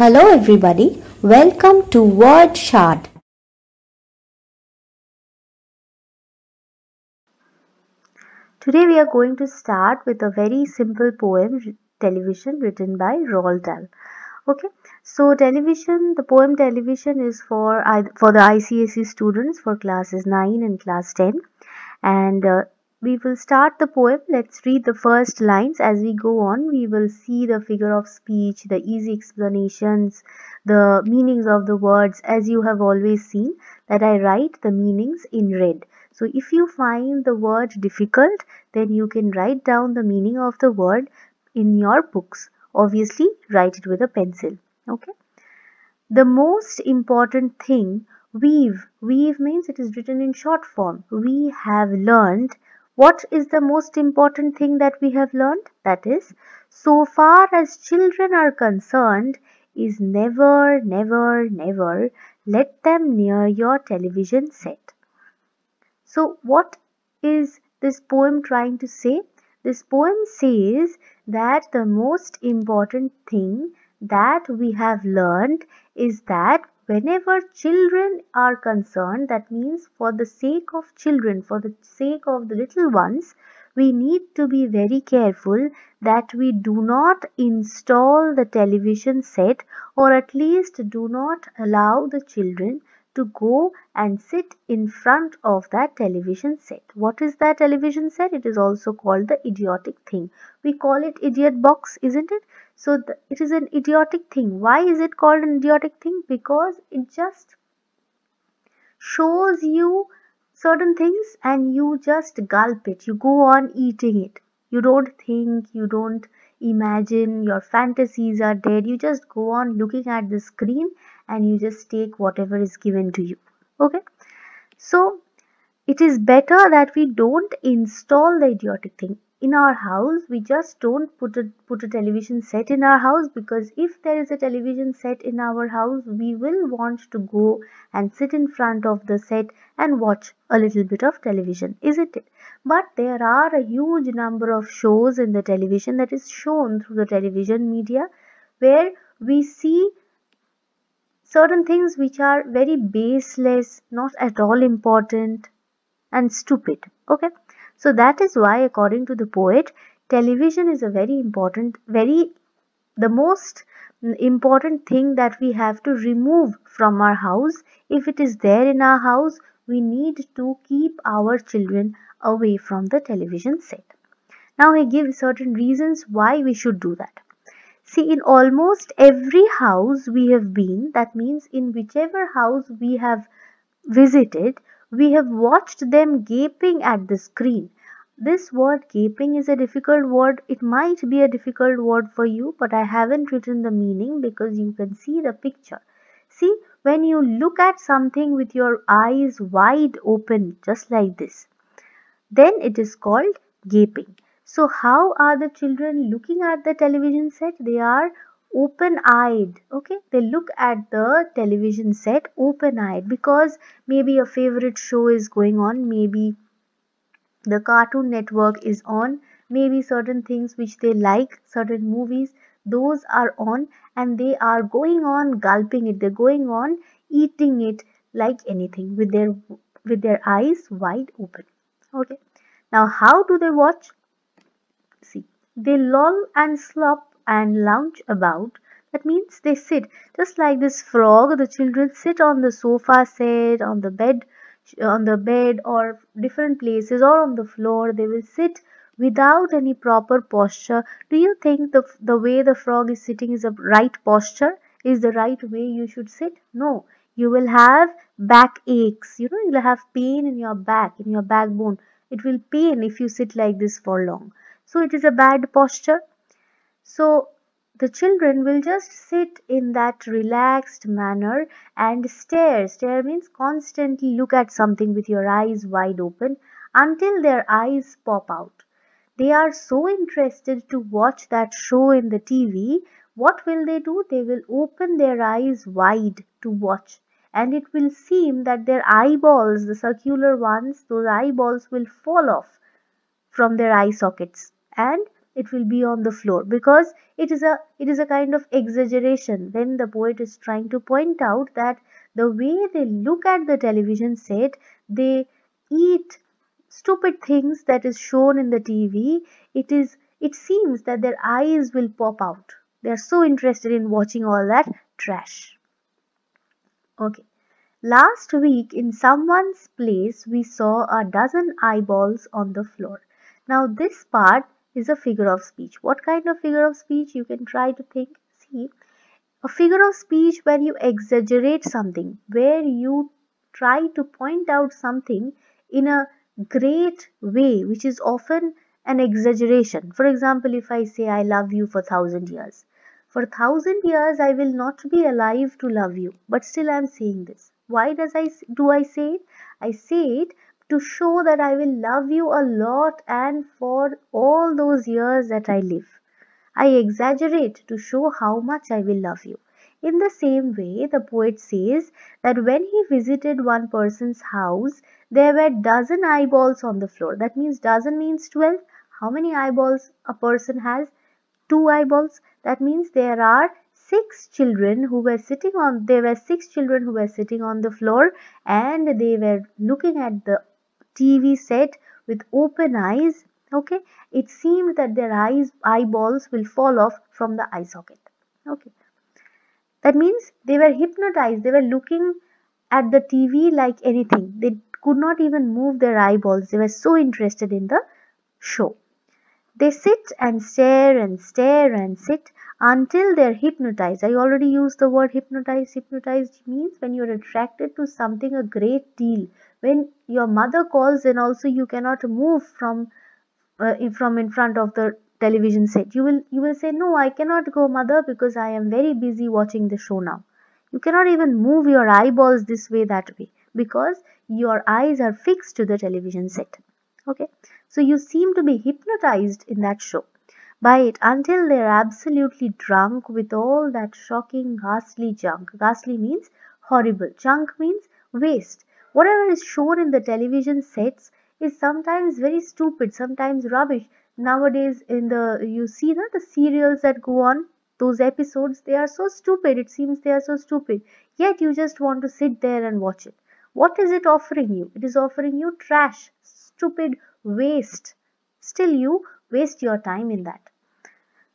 Hello everybody, welcome to Word Shard. Today we are going to start with a very simple poem television written by Roald Dahl. Okay, so television, the poem television is for for the ICSE students for classes 9 and class 10 and uh, we will start the poem. Let's read the first lines. As we go on, we will see the figure of speech, the easy explanations, the meanings of the words as you have always seen that I write the meanings in red. So if you find the word difficult, then you can write down the meaning of the word in your books. Obviously, write it with a pencil. Okay. The most important thing we've, we've means it is written in short form. We have learned what is the most important thing that we have learned? That is, so far as children are concerned, is never, never, never let them near your television set. So, what is this poem trying to say? This poem says that the most important thing that we have learned is that whenever children are concerned, that means for the sake of children, for the sake of the little ones, we need to be very careful that we do not install the television set or at least do not allow the children to go and sit in front of that television set. What is that television set? It is also called the idiotic thing. We call it idiot box, isn't it? So the, it is an idiotic thing. Why is it called an idiotic thing? Because it just shows you certain things and you just gulp it. You go on eating it. You don't think, you don't imagine, your fantasies are dead. You just go on looking at the screen and you just take whatever is given to you okay? So it is better that we don't install the idiotic thing in our house. We just don't put a put a television set in our house because if there is a television set in our house we will want to go and sit in front of the set and watch a little bit of television isn't it? But there are a huge number of shows in the television that is shown through the television media where we see certain things which are very baseless, not at all important, and stupid. Okay, so that is why, according to the poet, television is a very important, very the most important thing that we have to remove from our house. If it is there in our house, we need to keep our children away from the television set. Now, I give certain reasons why we should do that. See, in almost every house we have been, that means in whichever house we have visited, we have watched them gaping at the screen. This word gaping is a difficult word. It might be a difficult word for you, but I haven't written the meaning because you can see the picture. See, when you look at something with your eyes wide open, just like this, then it is called gaping. So how are the children looking at the television set? They are open eyed okay? They look at the television set open eyed because maybe a favorite show is going on maybe the cartoon network is on maybe certain things which they like certain movies those are on and they are going on gulping it. They're going on eating it like anything with their with their eyes wide open okay? Now how do they watch they loll and slop and lounge about. That means they sit just like this frog. The children sit on the sofa set, on the bed, on the bed or different places or on the floor. They will sit without any proper posture. Do you think the, the way the frog is sitting is a right posture? Is the right way you should sit? No. You will have back aches. You know, you'll have pain in your back, in your backbone. It will pain if you sit like this for long so it is a bad posture. So the children will just sit in that relaxed manner and stare. Stare means constantly look at something with your eyes wide open until their eyes pop out. They are so interested to watch that show in the TV what will they do? They will open their eyes wide to watch. And it will seem that their eyeballs the circular ones those eyeballs will fall off from their eye sockets and it will be on the floor because it is a it is a kind of exaggeration. When the poet is trying to point out that the way they look at the television set they eat stupid things that is shown in the tv it is it seems that their eyes will pop out. They are so interested in watching all that trash. Okay. Last week in someone's place we saw a dozen eyeballs on the floor. Now this part is a figure of speech. What kind of figure of speech? You can try to think. See, a figure of speech where you exaggerate something, where you try to point out something in a great way, which is often an exaggeration. For example, if I say, I love you for thousand years. For thousand years, I will not be alive to love you, but still I am saying this. Why does I do I say it? I say it to show that I will love you a lot and for all those years that I live. I exaggerate to show how much I will love you. In the same way, the poet says that when he visited one person's house, there were dozen eyeballs on the floor. That means dozen means 12. How many eyeballs a person has? Two eyeballs. That means there are six children who were sitting on there were six children who were sitting on the floor and they were looking at the TV set with open eyes, okay, it seemed that their eyes eyeballs will fall off from the eye socket. Okay. That means they were hypnotized. They were looking at the TV like anything. They could not even move their eyeballs. They were so interested in the show. They sit and stare and stare and sit until they're hypnotized. I already used the word hypnotized. Hypnotized means when you're attracted to something a great deal. When your mother calls and also you cannot move from uh, from in front of the television set. You will you will say no, I cannot go mother because I am very busy watching the show now. You cannot even move your eyeballs this way that way because your eyes are fixed to the television set. Okay, so you seem to be hypnotized in that show by it until they're absolutely drunk with all that shocking, ghastly junk. Ghastly means horrible, junk means waste. Whatever is shown in the television sets is sometimes very stupid, sometimes rubbish. Nowadays, in the you see that the serials that go on, those episodes, they are so stupid. It seems they are so stupid. Yet you just want to sit there and watch it. What is it offering you? It is offering you trash, stupid waste. Still, you waste your time in that.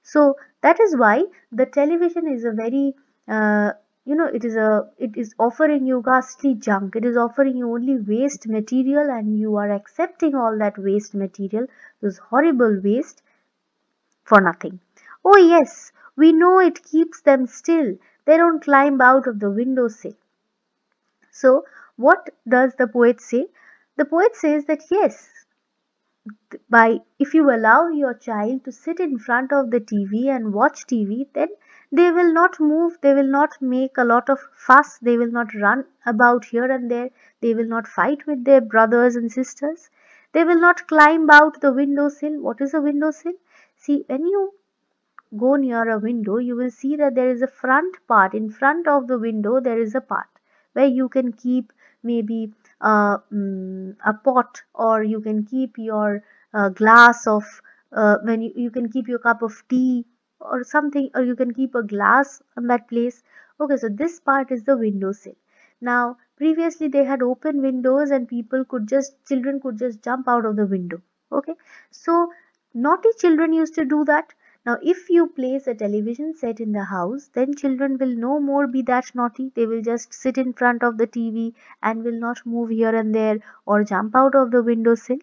So that is why the television is a very uh, you know it is a it is offering you ghastly junk. It is offering you only waste material and you are accepting all that waste material those horrible waste for nothing. Oh yes we know it keeps them still. They don't climb out of the window sill. So what does the poet say? The poet says that yes by if you allow your child to sit in front of the TV and watch TV, then they will not move, they will not make a lot of fuss, they will not run about here and there, they will not fight with their brothers and sisters, they will not climb out the windowsill. What is a windowsill? See, when you go near a window, you will see that there is a front part. In front of the window, there is a part where you can keep maybe uh, mm, a pot or you can keep your uh, glass of uh, when you, you can keep your cup of tea or something or you can keep a glass on that place okay so this part is the windowsill now previously they had open windows and people could just children could just jump out of the window okay so naughty children used to do that now, if you place a television set in the house, then children will no more be that naughty. They will just sit in front of the TV and will not move here and there or jump out of the windowsill.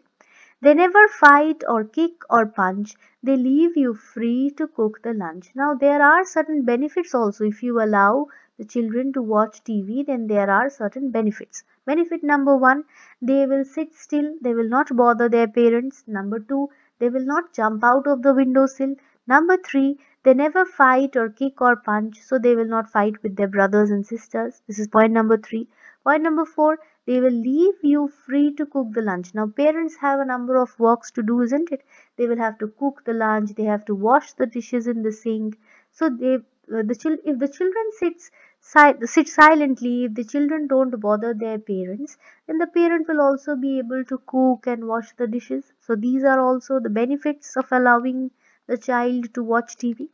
They never fight or kick or punch. They leave you free to cook the lunch. Now, there are certain benefits also. If you allow the children to watch TV, then there are certain benefits. Benefit number one, they will sit still. They will not bother their parents. Number two, they will not jump out of the windowsill. Number three, they never fight or kick or punch, so they will not fight with their brothers and sisters. This is point number three. Point number four, they will leave you free to cook the lunch. Now, parents have a number of works to do, isn't it? They will have to cook the lunch, they have to wash the dishes in the sink. So, they uh, the chil- if the children sits si- sit silently, if the children don't bother their parents, then the parent will also be able to cook and wash the dishes. So, these are also the benefits of allowing the child to watch TV.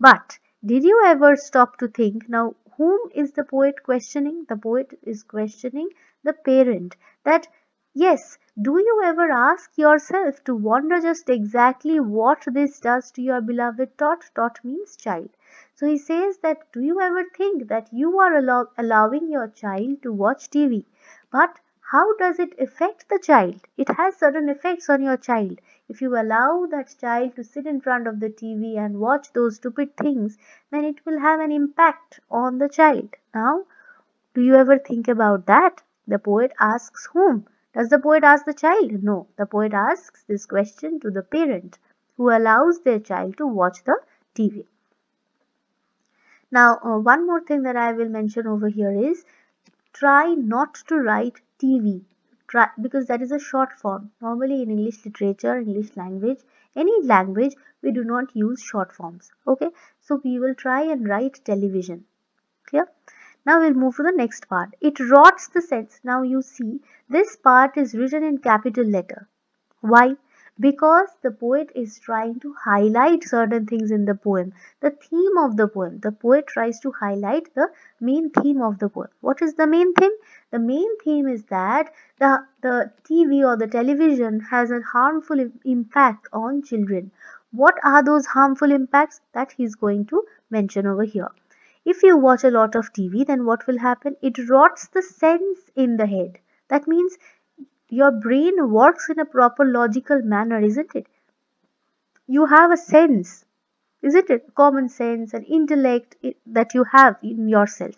But did you ever stop to think now whom is the poet questioning? The poet is questioning the parent that yes, do you ever ask yourself to wonder just exactly what this does to your beloved tot? Tot means child. So he says that do you ever think that you are allow allowing your child to watch TV? But how does it affect the child? It has certain effects on your child. If you allow that child to sit in front of the TV and watch those stupid things, then it will have an impact on the child. Now, do you ever think about that? The poet asks whom? Does the poet ask the child? No, the poet asks this question to the parent who allows their child to watch the TV. Now, uh, one more thing that I will mention over here is try not to write TV try, because that is a short form. Normally in English literature, English language, any language, we do not use short forms. Okay, so we will try and write television. Clear? Now we'll move to the next part. It rots the sense. Now you see this part is written in capital letter. Why? Because the poet is trying to highlight certain things in the poem. The theme of the poem. The poet tries to highlight the main theme of the poem. What is the main theme? The main theme is that the the tv or the television has a harmful impact on children. What are those harmful impacts? That he's going to mention over here. If you watch a lot of tv then what will happen? It rots the sense in the head. That means your brain works in a proper logical manner, isn't it? You have a sense, isn't it? Common sense and intellect that you have in yourself.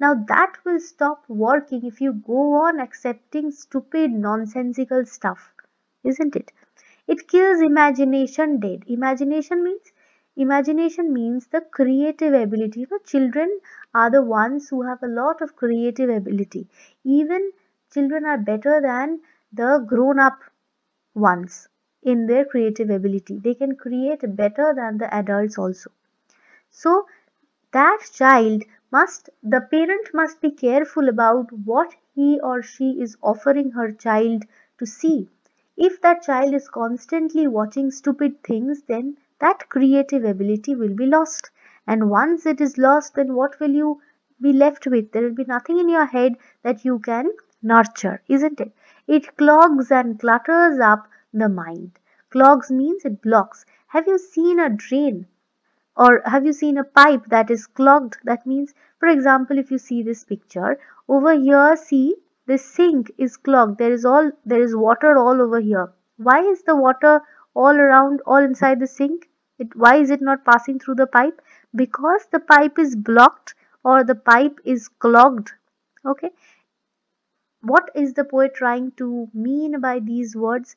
Now that will stop working if you go on accepting stupid, nonsensical stuff, isn't it? It kills imagination dead. Imagination means imagination means the creative ability. You know, children are the ones who have a lot of creative ability. Even children are better than the grown up ones in their creative ability. They can create better than the adults also. So that child must, the parent must be careful about what he or she is offering her child to see. If that child is constantly watching stupid things, then that creative ability will be lost. And once it is lost, then what will you be left with? There will be nothing in your head that you can nurture, isn't it? It clogs and clutters up the mind. Clogs means it blocks. Have you seen a drain or have you seen a pipe that is clogged? That means, for example, if you see this picture over here, see the sink is clogged. There is all there is water all over here. Why is the water all around, all inside the sink? It, why is it not passing through the pipe? Because the pipe is blocked or the pipe is clogged. Okay, what is the poet trying to mean by these words?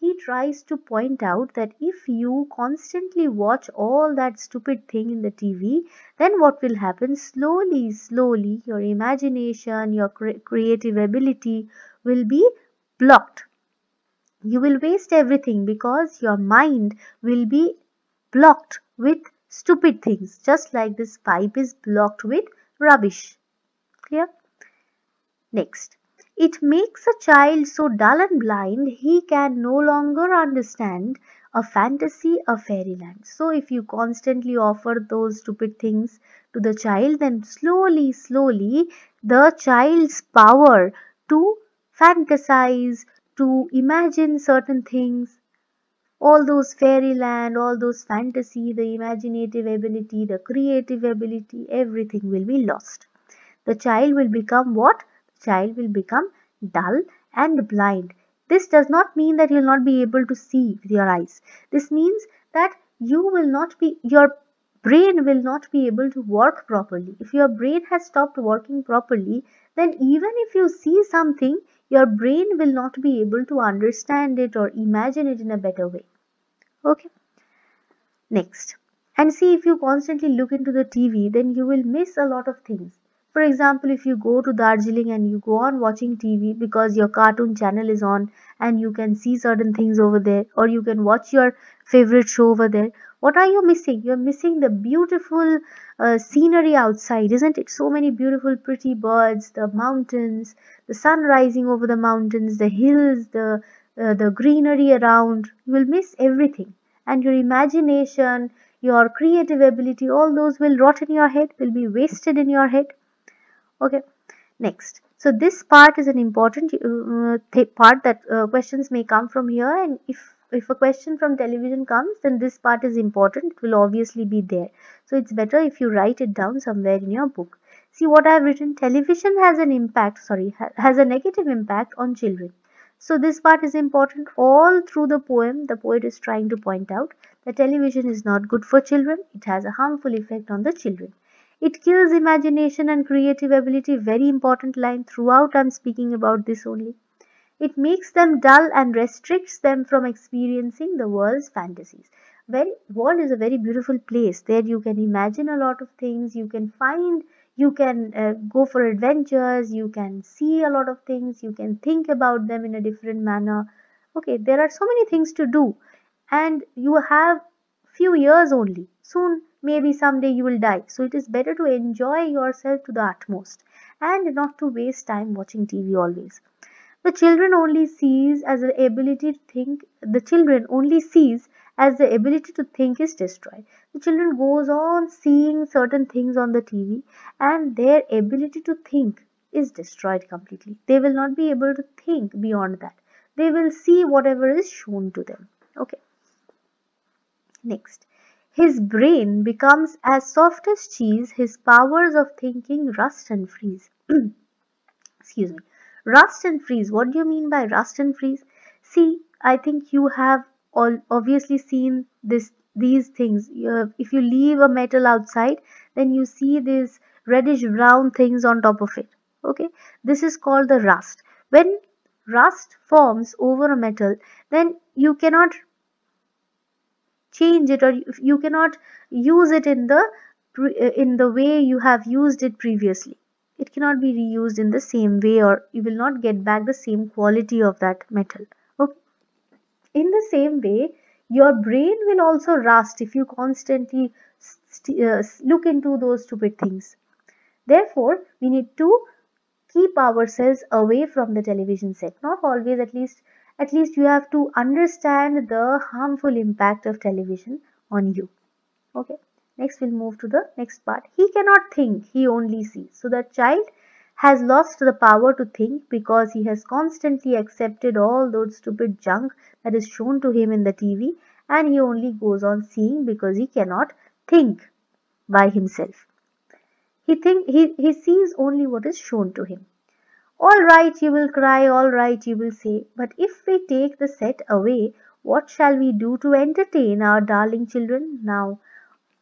He tries to point out that if you constantly watch all that stupid thing in the TV, then what will happen? Slowly, slowly, your imagination, your cre creative ability will be blocked. You will waste everything because your mind will be blocked with stupid things, just like this pipe is blocked with rubbish. Clear? Next. It makes a child so dull and blind he can no longer understand a fantasy, a fairyland. So if you constantly offer those stupid things to the child, then slowly, slowly the child's power to fantasize, to imagine certain things, all those fairyland, all those fantasy, the imaginative ability, the creative ability, everything will be lost. The child will become what? Child will become dull and blind. This does not mean that you will not be able to see with your eyes. This means that you will not be, your brain will not be able to work properly. If your brain has stopped working properly, then even if you see something, your brain will not be able to understand it or imagine it in a better way. Okay. Next. And see if you constantly look into the TV, then you will miss a lot of things. For example, if you go to Darjeeling and you go on watching TV because your cartoon channel is on and you can see certain things over there or you can watch your favorite show over there, what are you missing? You're missing the beautiful uh, scenery outside, isn't it? So many beautiful, pretty birds, the mountains, the sun rising over the mountains, the hills, the uh, the greenery around. You will miss everything. and your imagination your creative ability all those will rot in your head will be wasted in your head okay next. So this part is an important uh, part that uh, questions may come from here and if if a question from television comes then this part is important. It will obviously be there. So it's better if you write it down somewhere in your book. See what i have written television has an impact sorry ha has a negative impact on children. So this part is important all through the poem. The poet is trying to point out that television is not good for children. It has a harmful effect on the children it kills imagination and creative ability very important line throughout i'm speaking about this only it makes them dull and restricts them from experiencing the world's fantasies. Very world is a very beautiful place. There you can imagine a lot of things. You can find, you can uh, go for adventures. You can see a lot of things. You can think about them in a different manner. Okay, there are so many things to do, and you have few years only. Soon, maybe someday you will die. So it is better to enjoy yourself to the utmost and not to waste time watching TV always. The children only sees as the ability to think the children only sees as the ability to think is destroyed. The children goes on seeing certain things on the tv and their ability to think is destroyed completely. They will not be able to think beyond that. They will see whatever is shown to them. Okay. Next his brain becomes as soft as cheese his powers of thinking rust and freeze excuse me Rust and freeze. What do you mean by rust and freeze? See, I think you have all obviously seen this these things. Uh, if you leave a metal outside, then you see these reddish brown things on top of it. Okay, this is called the rust. When rust forms over a metal, then you cannot change it or you cannot use it in the in the way you have used it previously. It cannot be reused in the same way or you will not get back the same quality of that metal. Okay. In the same way your brain will also rust if you constantly uh, look into those stupid things. Therefore we need to keep ourselves away from the television set. Not always at least at least you have to understand the harmful impact of television on you okay Next, we'll move to the next part. He cannot think, he only sees. So, the child has lost the power to think because he has constantly accepted all those stupid junk that is shown to him in the TV and he only goes on seeing because he cannot think by himself. He think he, he sees only what is shown to him. All right, you will cry, all right, you will say, but if we take the set away, what shall we do to entertain our darling children? Now,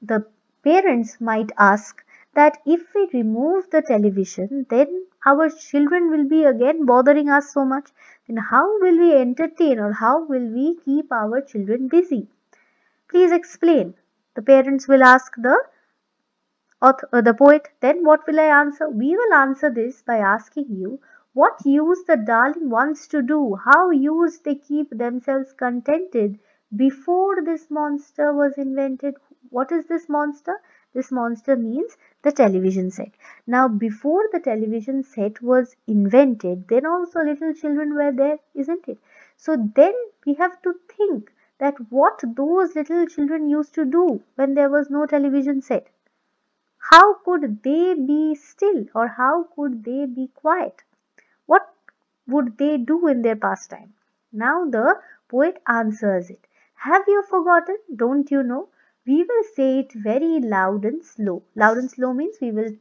the parents might ask that if we remove the television, then our children will be again bothering us so much. Then how will we entertain or how will we keep our children busy? Please explain. The parents will ask the author, uh, the poet. Then what will I answer? We will answer this by asking you what use the darling wants to do, how use they keep themselves contented before this monster was invented what is this monster? This monster means the television set. Now before the television set was invented, then also little children were there, isn't it? So then we have to think that what those little children used to do when there was no television set. How could they be still or how could they be quiet? What would they do in their pastime? Now the poet answers it. Have you forgotten? Don't you know? we will say it very loud and slow. Loud and slow means we will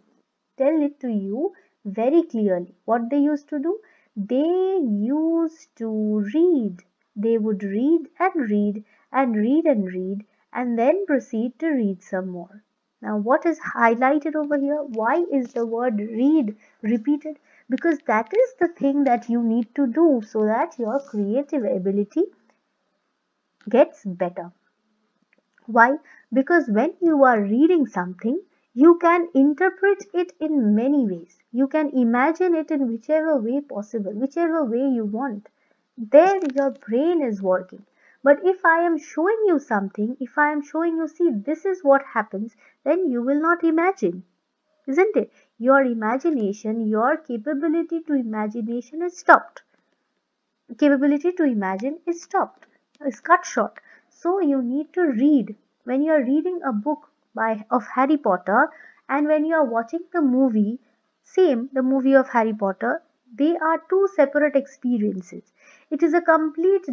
tell it to you very clearly. What they used to do? They used to read. They would read and read and read and read and then proceed to read some more. Now, what is highlighted over here? Why is the word read repeated? Because that is the thing that you need to do so that your creative ability gets better. Why? Because when you are reading something, you can interpret it in many ways. You can imagine it in whichever way possible, whichever way you want. There your brain is working. But if I am showing you something, if I am showing you, see, this is what happens, then you will not imagine. Isn't it? Your imagination, your capability to imagination is stopped. Capability to imagine is stopped, is cut short. So you need to read. When you are reading a book by of Harry Potter and when you are watching the movie, same the movie of Harry Potter, they are two separate experiences. It is a complete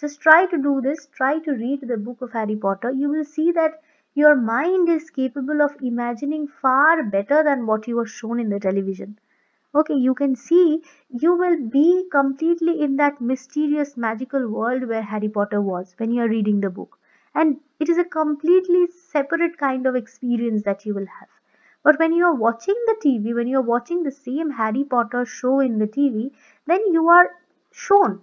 just try to do this, try to read the book of Harry Potter. You will see that your mind is capable of imagining far better than what you are shown in the television. Okay you can see you will be completely in that mysterious magical world where harry potter was when you are reading the book. And it is a completely separate kind of experience that you will have. But when you are watching the tv when you are watching the same harry potter show in the tv then you are shown.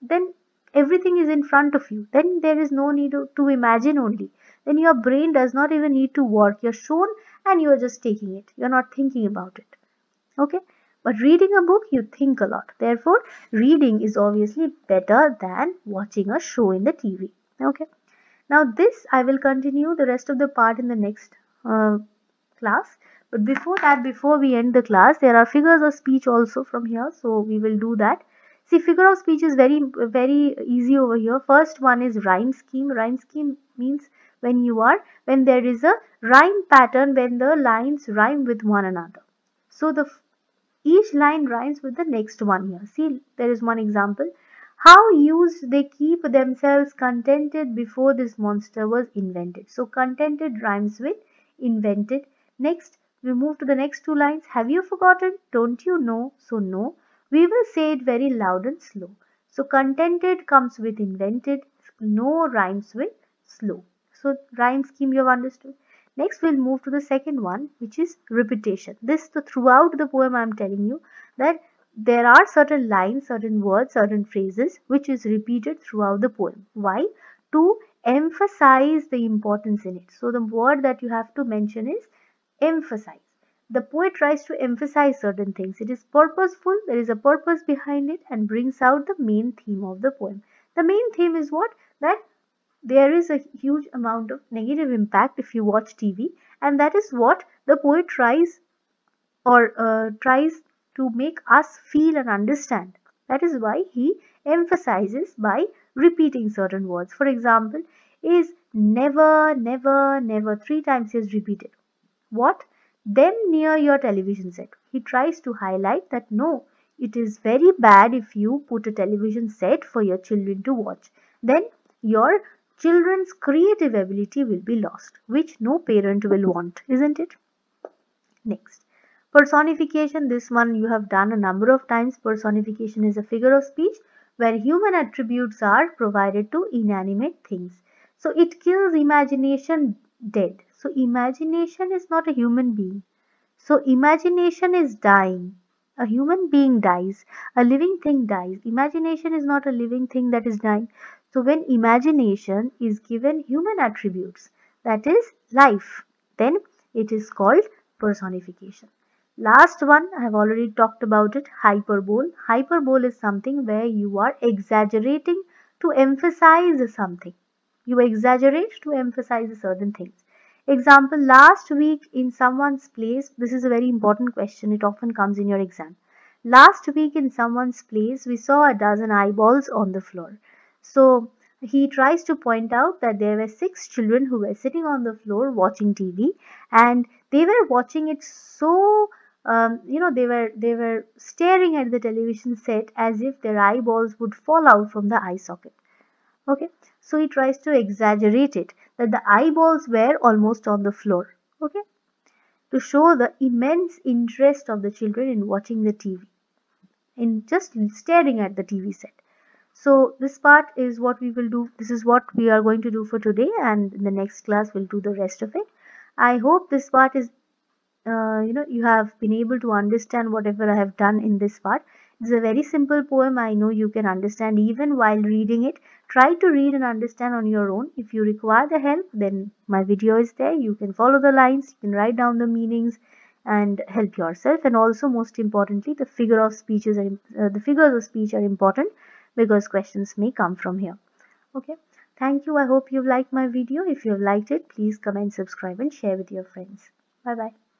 Then everything is in front of you then there is no need to, imagine only. Then your brain does not even need to work. You're shown and you're just taking it. You're not thinking about it. Okay? But reading a book you think a lot. Therefore reading is obviously better than watching a show in the tv okay? Now this i will continue the rest of the part in the next uh, class. But before that before we end the class there are figures of speech also from here. So we will do that see figure of speech is very very easy over here. First one is rhyme scheme. Rhyme scheme means when you are when there is a rhyme pattern when the lines rhyme with one another. So the each line rhymes with the next one here. See there is one example. How used they keep themselves contented before this monster was invented? So contented rhymes with invented. Next we move to the next two lines. Have you forgotten? Don't you know? So no we will say it very loud and slow so contented comes with invented no rhymes with slow so rhyme scheme you have understood. Next we'll move to the second one which is repetition. This the, throughout the poem I am telling you that there are certain lines, certain words, certain phrases which is repeated throughout the poem. Why? To emphasize the importance in it. So the word that you have to mention is emphasize. The poet tries to emphasize certain things. It is purposeful, there is a purpose behind it and brings out the main theme of the poem. The main theme is what? That there is a huge amount of negative impact if you watch TV and that is what the poet tries or uh, tries to make us feel and understand. That is why he emphasizes by repeating certain words. For example, is never, never, never three times he has repeated. What? Them near your television set. He tries to highlight that no, it is very bad if you put a television set for your children to watch. Then your children's creative ability will be lost, which no parent will want, isn't it? Next, personification. This one you have done a number of times. Personification is a figure of speech where human attributes are provided to inanimate things. So it kills imagination dead. So imagination is not a human being. So imagination is dying. A human being dies. A living thing dies. Imagination is not a living thing that is dying. So when imagination is given human attributes, that is life, then it is called personification. Last one, I have already talked about it, hyperbole. Hyperbole is something where you are exaggerating to emphasize something. You exaggerate to emphasize certain things. Example, last week in someone's place, this is a very important question, it often comes in your exam. Last week in someone's place, we saw a dozen eyeballs on the floor. So he tries to point out that there were six children who were sitting on the floor watching TV and they were watching it so um, you know they were they were staring at the television set as if their eyeballs would fall out from the eye socket okay so he tries to exaggerate it that the eyeballs were almost on the floor okay? To show the immense interest of the children in watching the TV in just staring at the TV set. So this part is what we will do this is what we are going to do for today and in the next class we'll do the rest of it. I hope this part is uh, you know you have been able to understand whatever i have done in this part. It's a very simple poem i know you can understand even while reading it try to read and understand on your own. If you require the help then my video is there. You can follow the lines. You can write down the meanings and help yourself. And also most importantly the figure of speeches are, uh, the figures of speech are important because questions may come from here. Okay? Thank you. I hope you've liked my video. If you've liked it please comment subscribe and share with your friends. Bye bye